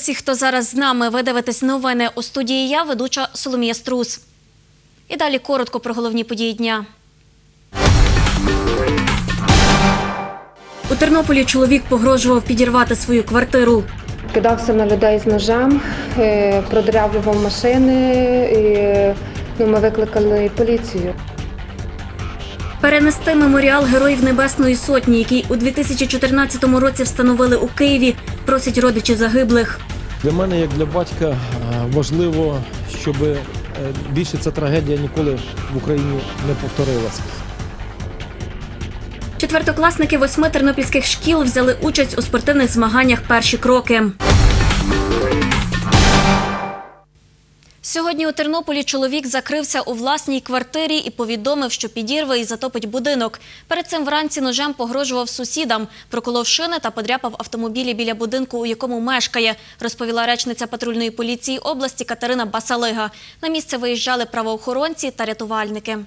Усіх, хто зараз з нами. Ви дивитесь новини у студії. Я ведуча Соломія Струс. І далі коротко про головні події дня. У Тернополі чоловік погрожував підірвати свою квартиру. Кидався на людей з ножем, е, продирявлював машини. І, ну, ми викликали поліцію. Перенести меморіал Героїв Небесної Сотні, який у 2014 році встановили у Києві, просять родичі загиблих. Для мене, як для батька, е, важливо, щоб е, більше ця трагедія ніколи в Україні не повторилася. Четвертокласники восьми тернопільських шкіл взяли участь у спортивних змаганнях перші кроки. Сьогодні у Тернополі чоловік закрився у власній квартирі і повідомив, що підірве і затопить будинок. Перед цим вранці ножем погрожував сусідам, проколов шини та подряпав автомобілі біля будинку, у якому мешкає, розповіла речниця патрульної поліції області Катерина Басалига. На місце виїжджали правоохоронці та рятувальники.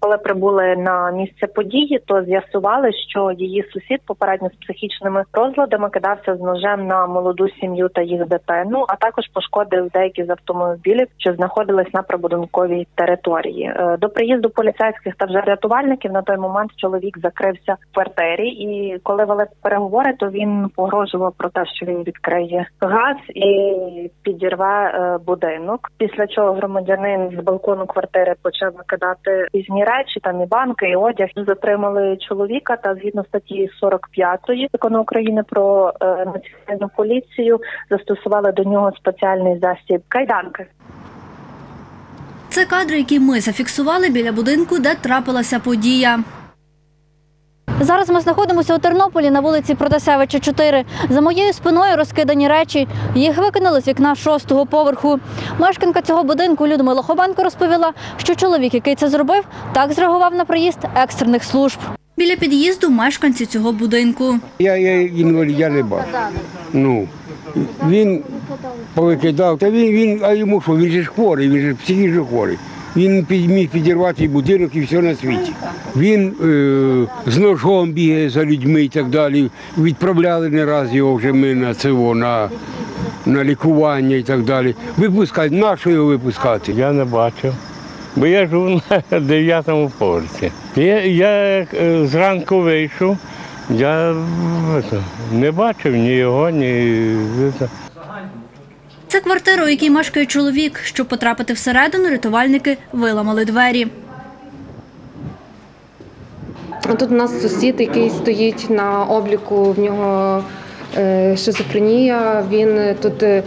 Коли прибули на місце події, то з'ясували, що її сусід попередньо з психічними розладами кидався з ножем на молоду сім'ю та їх дитину, а також пошкодив деякі з автомобілів, що знаходились на прибудинковій території. Е, До приїзду поліцейських та вже рятувальників на той момент чоловік закрився в квартирі. І коли вели переговори, то він погрожував про те, що він відкриє газ і підірве е, будинок. Після чого громадянин з балкону квартири почав викидати різні речі, там і банки, і одяг. Затримали чоловіка та згідно статті 45 закону України про е, національну поліцію застосували до нього спеціальний засіб кайданки. Це кадри, які ми зафіксували біля будинку, де трапилася подія. Зараз ми знаходимося у Тернополі на вулиці Протасевича, 4. За моєю спиною розкидані речі. Їх викинули з вікна шостого поверху. Мешканка цього будинку Людмила Хованко розповіла, що чоловік, який це зробив, так зреагував на приїзд екстрених служб. Біля під'їзду мешканці цього будинку. Я, я інвалід, я не бачу. Ну, він повикидав, та він, він, а йому що, він же хворий, він же психічно хворий. Він міг підірвати і будинок і все на світі. Він е, з ножом бігає за людьми і так далі. Відправляли не раз його вже ми на ЦВО, на, на лікування і так далі. Випускати, на що його випускати? Я не бачив. Бо я живу на дев'ятому поверсі. Я, я е, зранку вийшов, я е, не бачив ні його, ні. Це. Квартира, у якій мешкає чоловік. Щоб потрапити всередину, рятувальники виламали двері. Тут у нас сусід, який стоїть на обліку, в нього е, шизофренія. Він тут е,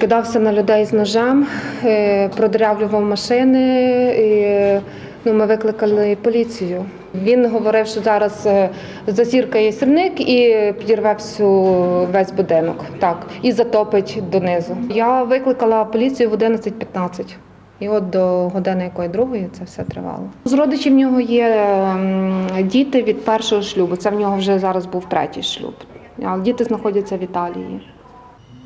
кидався на людей з ножем, е, продирявлював машини. Ну, ми викликали поліцію. Він говорив, що зараз е, засіркає сірник і підірве всю весь будинок. Так, і затопить донизу. Я викликала поліцію в 11.15. І от до години якої другої це все тривало. З родичів в нього є ем, діти від першого шлюбу. Це в нього вже зараз був третій шлюб. А діти знаходяться в Італії.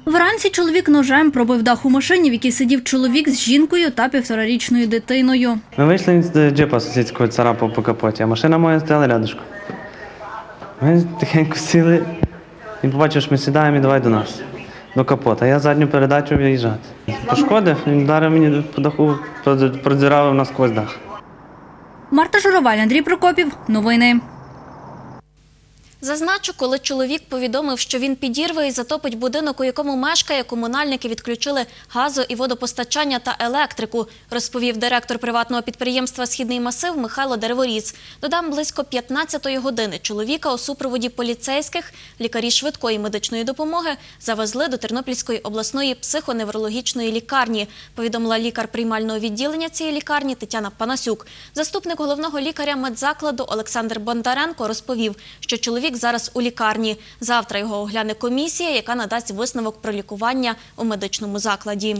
Вранці чоловік ножем пробив дах у машині, в якій сидів чоловік з жінкою та півторарічною дитиною. Ми вийшли з джипа сусідського царапав по капоті, а машина моя стояла рядышком. Ми тихенько сіли, він побачив, що ми сідаємо і давай до нас, до капота. Я задню передачу виїжджати. Пошкодив, він вдарив мені по даху, продзиравив насквозь дах. Марта Жураваль, Андрій Прокопів. Новини. Зазначу, коли чоловік повідомив, що він підірве і затопить будинок, у якому мешкає, комунальники відключили газу і водопостачання та електрику, розповів директор приватного підприємства Східний масив Михайло Дереворіц. Додам близько 15-ї години чоловіка у супроводі поліцейських, лікарі швидкої медичної допомоги завезли до Тернопільської обласної психоневрологічної лікарні. Повідомила лікар приймального відділення цієї лікарні Тетяна Панасюк. Заступник головного лікаря медзакладу Олександр Бондаренко розповів, що чоловік зараз у лікарні. Завтра його огляне комісія, яка надасть висновок про лікування у медичному закладі.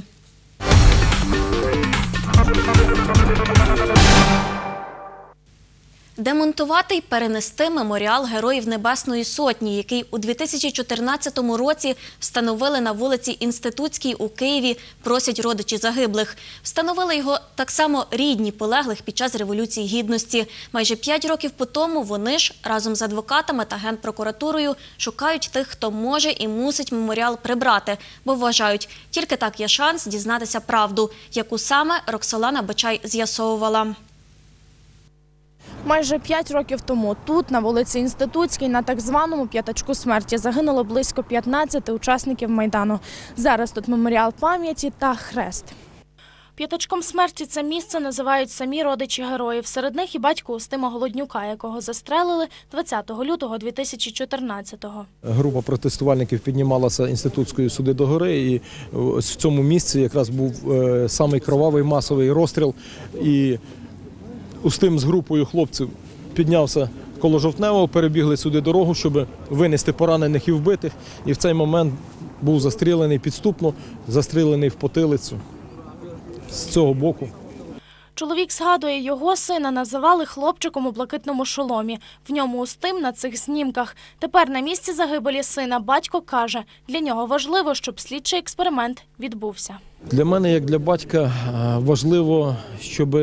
Демонтувати й перенести меморіал Героїв Небесної Сотні, який у 2014 році встановили на вулиці Інститутській у Києві, просять родичі загиблих. Встановили його так само рідні полеглих під час Революції Гідності. Майже п'ять років по тому вони ж разом з адвокатами та генпрокуратурою шукають тих, хто може і мусить меморіал прибрати, бо вважають, тільки так є шанс дізнатися правду, яку саме Роксолана Бочай з'ясовувала. Майже п'ять років тому тут, на вулиці Інститутській, на так званому п'ятачку смерті, загинуло близько 15 учасників Майдану. Зараз тут меморіал пам'яті та хрест. П'ятачком смерті це місце називають самі родичі героїв. Серед них і батько Устима Голоднюка, якого застрелили 20 лютого 2014-го. Група протестувальників піднімалася інститутської суди до гори, і в цьому місці якраз був е, самий кровавий масовий розстріл. І Устим з групою хлопців піднявся коло жовтневого, перебігли сюди дорогу, щоб винести поранених і вбитих. І в цей момент був застрілений підступно, застрілений в потилицю з цього боку. Чоловік згадує, його сина називали хлопчиком у блакитному шоломі. В ньому Устим на цих знімках. Тепер на місці загибелі сина батько каже, для нього важливо, щоб слідчий експеримент відбувся. Для мене, як для батька, важливо, щоб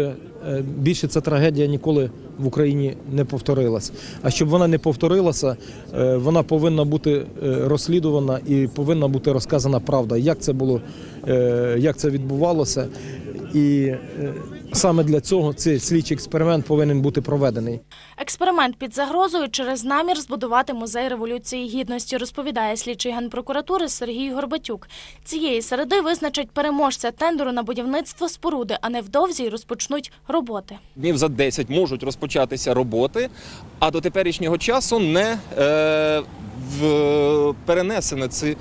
більше ця трагедія ніколи в Україні не повторилась. А щоб вона не повторилася, е, вона повинна бути е, розслідувана і повинна бути розказана правда, як це було, е, як це відбувалося. І е, саме для цього цей слідчий експеримент повинен бути проведений. Експеримент під загрозою через намір збудувати музей революції гідності, розповідає слідчий генпрокуратури Сергій Горбатюк. Цієї середи визначать переможця тендеру на будівництво споруди, а невдовзі й розпочнуть роботи. днів за 10 можуть розпочатися роботи, а до теперішнього часу не е, в, перенесений цей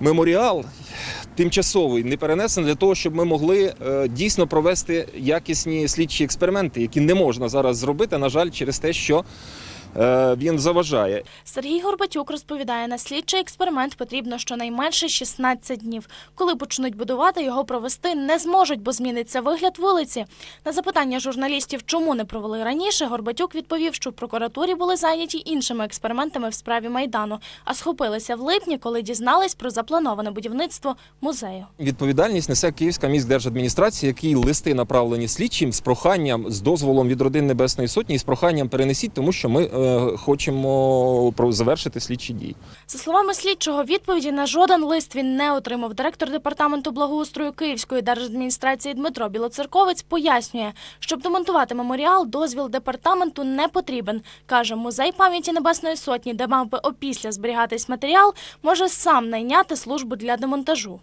меморіал тимчасовий, не перенесений для того, щоб ми могли е, дійсно провести якісні слідчі експерименти, які не можна зараз зробити, на жаль, через те, що він заважає. Сергій Горбатюк розповідає, на слідчий експеримент потрібно щонайменше 16 днів. Коли почнуть будувати, його провести не зможуть, бо зміниться вигляд вулиці. На запитання журналістів, чому не провели раніше, Горбатюк відповів, що в прокуратурі були зайняті іншими експериментами в справі Майдану, а схопилися в липні, коли дізнались про заплановане будівництво музею. Відповідальність несе Київська міськдержадміністрація, які листи направлені слідчим з проханням, з дозволом від родин Небесної Сотні і з проханням перенесіть, тому що ми е, хочемо про- завершити слідчі дії. За словами слідчого, відповіді на жоден лист він не отримав. Директор департаменту благоустрою Київської держадміністрації Дмитро Білоцерковець пояснює, щоб демонтувати меморіал, дозвіл департаменту не потрібен. Каже, музей пам'яті Небесної Сотні, де мав би опісля зберігатись матеріал, може сам найняти службу для демонтажу.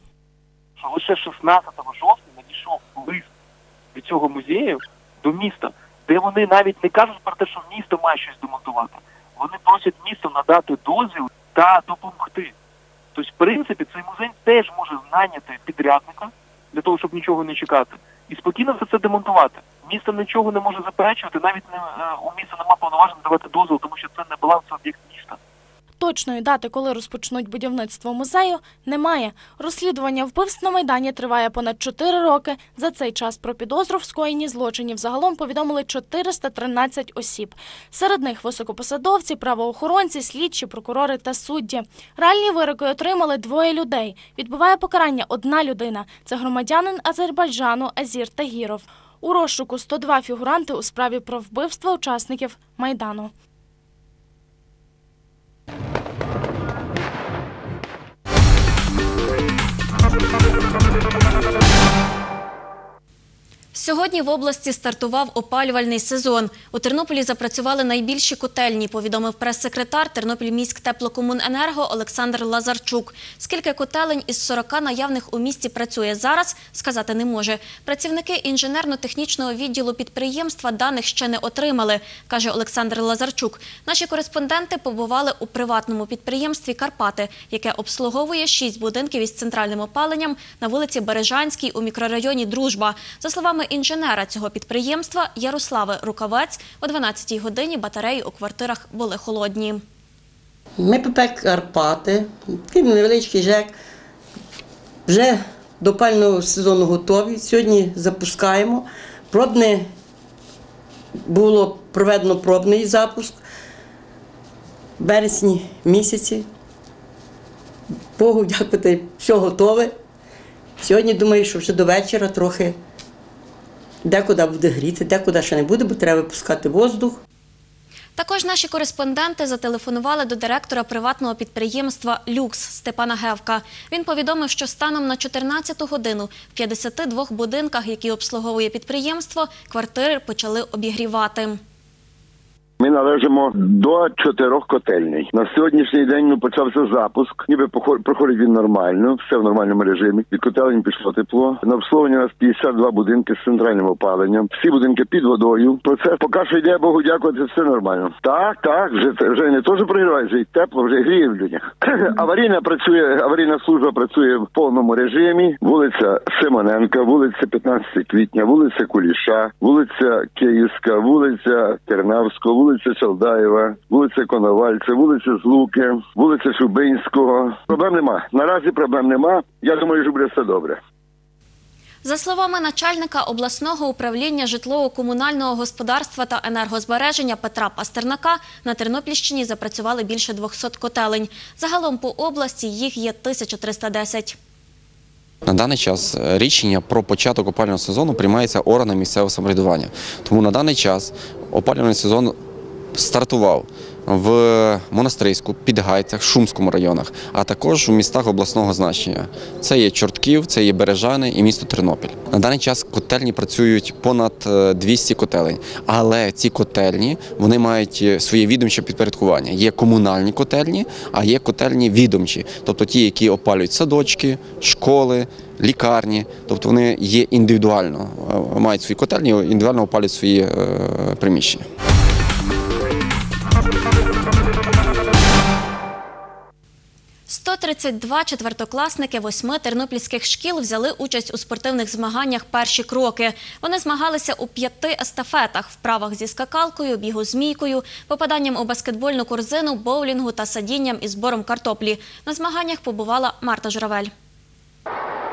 лише 16 жовтня надійшов лист від цього музею до міста, де вони навіть не кажуть про те, що місто має щось демонтувати. Вони просять місто надати дозвіл та допомогти. Тобто, в принципі, цей музей теж може найняти підрядника для того, щоб нічого не чекати, і спокійно все це демонтувати. Місто нічого не може заперечувати, навіть не, е, у міста немає повноважень давати дозвіл, тому що це не балансовий об'єкт міста. Точної дати, коли розпочнуть будівництво музею, немає. Розслідування вбивств на Майдані триває понад 4 роки. За цей час про підозру в скоєнні злочинів загалом повідомили 413 осіб. Серед них високопосадовці, правоохоронці, слідчі, прокурори та судді. Реальні вироки отримали двоє людей. Відбуває покарання одна людина. Це громадянин Азербайджану Азір Тагіров. У розшуку 102 фігуранти у справі про вбивство учасників Майдану. Thank you. Сьогодні в області стартував опалювальний сезон. У Тернополі запрацювали найбільші котельні, повідомив прес-секретар Тернопільміськ теплокомуненерго Олександр Лазарчук. Скільки котелень із 40 наявних у місті працює зараз, сказати не може. Працівники інженерно-технічного відділу підприємства даних ще не отримали, каже Олександр Лазарчук. Наші кореспонденти побували у приватному підприємстві Карпати, яке обслуговує шість будинків із центральним опаленням на вулиці Бережанській у мікрорайоні Дружба. За словами інженера цього підприємства Ярослави Рукавець, о 12-й годині батареї у квартирах були холодні. Ми ПП Карпати, невеличкий ЖЕК. Вже до опалювального сезону готові. Сьогодні запускаємо. Пробне було проведено пробний запуск в вересні місяці. Богу дякувати, все готове. Сьогодні думаю, що вже до вечора трохи декуди буде гріти, декуди ще не буде, бо треба випускати воздух. Також наші кореспонденти зателефонували до директора приватного підприємства Люкс Степана Гевка. Він повідомив, що станом на 14 годину в 52 будинках, які обслуговує підприємство, квартири почали обігрівати. Ми належимо до чотирьох котельней. На сьогоднішній день ну, почався запуск. Ніби проходить він нормально, все в нормальному режимі. Від котелень пішло тепло. На обслуговування у нас 52 будинки з центральним опаленням. Всі будинки під водою. Процес поки що йде, Богу дякувати, все нормально. Так, так, вже вже не то, що прогріває, вже й тепло, вже гріє в людях. Аварійна працює, аварійна служба працює в повному режимі. Вулиця Симоненка, вулиця 15 квітня, вулиця Куліша, вулиця Київська, вулиця Тернавського, вулиця Чалдаєва, вулиця Коновальця, вулиця Злуки, вулиця Шубинського. Проблем нема. Наразі проблем нема. Я думаю, що буде все добре. За словами начальника обласного управління житлово-комунального господарства та енергозбереження Петра Пастернака, на Тернопільщині запрацювали більше 200 котелень. Загалом по області їх є 1310. На даний час рішення про початок опалювального сезону приймається органами місцевого самоврядування. Тому на даний час опалювальний сезон стартував в Монастирську, Підгайцях, Шумському районах, а також у містах обласного значення. Це є Чортків, це є Бережани і місто Тернопіль. На даний час котельні працюють понад е, 200 котелень, але ці котельні вони мають е, своє відомче підпорядкування. Є комунальні котельні, а є котельні відомчі, тобто ті, які опалюють садочки, школи, лікарні, тобто вони є індивідуально, е, мають свої котельні, індивідуально опалюють свої е, приміщення. – 132 четвертокласники восьми тернопільських шкіл взяли участь у спортивних змаганнях «Перші кроки». Вони змагалися у п'яти естафетах – вправах зі скакалкою, бігу змійкою, попаданням у баскетбольну корзину, боулінгу та садінням і збором картоплі. На змаганнях побувала Марта Журавель.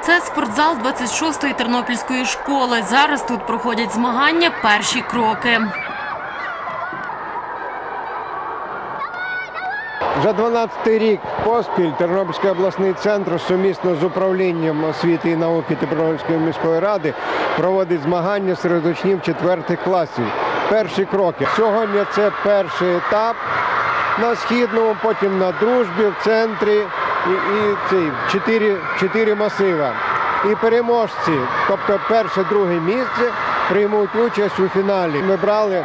Це спортзал 26-ї тернопільської школи. Зараз тут проходять змагання перші кроки. Вже 12-й рік поспіль Тернопільський обласний центр сумісно з управлінням освіти і науки Тернопільської міської ради проводить змагання серед учнів четвертих класів. Перші кроки. Сьогодні це перший етап на східному, потім на дружбі, в центрі і, і цей, чотири, чотири масива. І переможці, тобто перше, друге місце, приймуть участь у фіналі. Ми брали е,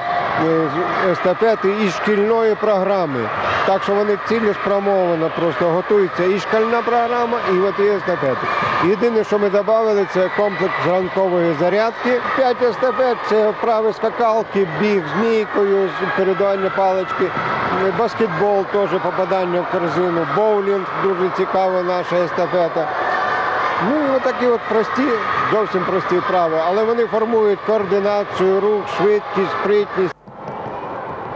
естафети із шкільної програми. Так що вони цілеспрямовано просто готуються і шкільна програма, і от і естафети. Єдине, що ми додали, це комплекс ранкової зарядки. П'ять естафет це вправи скакалки, біг з- передавання палички, е, баскетбол, теж попадання в корзину, боулінг, дуже цікава наша естафета. Ну і отакі от прості, зовсім прості вправи, але вони формують координацію рух, швидкість, спритність.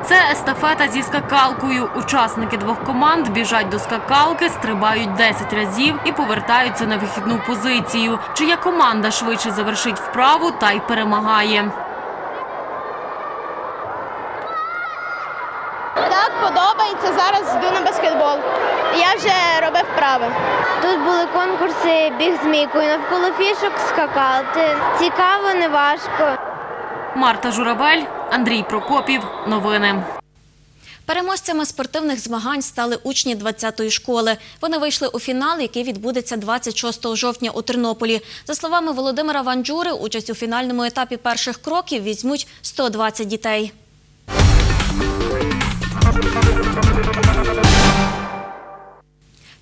Це естафета зі скакалкою. Учасники двох команд біжать до скакалки, стрибають 10 разів і повертаються на вихідну позицію. Чия команда швидше завершить вправу та й перемагає. Так подобається. Зараз йду на баскетбол. Я вже робив вправи. Тут були конкурси біг змійкою, навколо фішок скакати. Цікаво, не важко. Марта Журавель, Андрій Прокопів. Новини. Переможцями спортивних змагань стали учні 20-ї школи. Вони вийшли у фінал, який відбудеться 26 жовтня у Тернополі. За словами Володимира Ванджури, участь у фінальному етапі перших кроків візьмуть 120 дітей.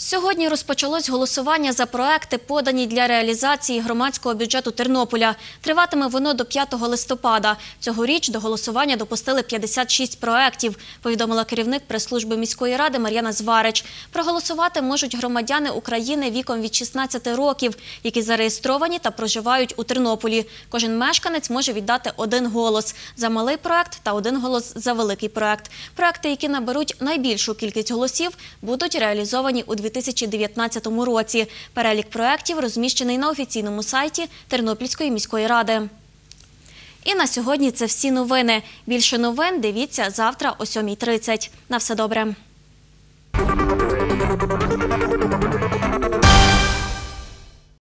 Сьогодні розпочалось голосування за проекти, подані для реалізації громадського бюджету Тернополя. Триватиме воно до 5 листопада. Цьогоріч до голосування допустили 56 проєктів, повідомила керівник прес-служби міської ради Мар'яна Зварич. Проголосувати можуть громадяни України віком від 16 років, які зареєстровані та проживають у Тернополі. Кожен мешканець може віддати один голос за малий проект та один голос за великий проект. Проекти, які наберуть найбільшу кількість голосів, будуть реалізовані у 2019 році. Перелік проєктів розміщений на офіційному сайті Тернопільської міської ради. І на сьогодні це всі новини. Більше новин дивіться завтра о 7.30. На все добре.